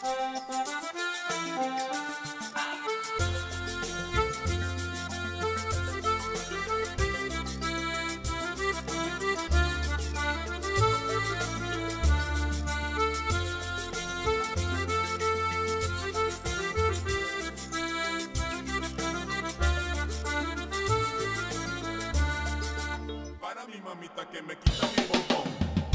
Para mi mamita que me quita mi bombón.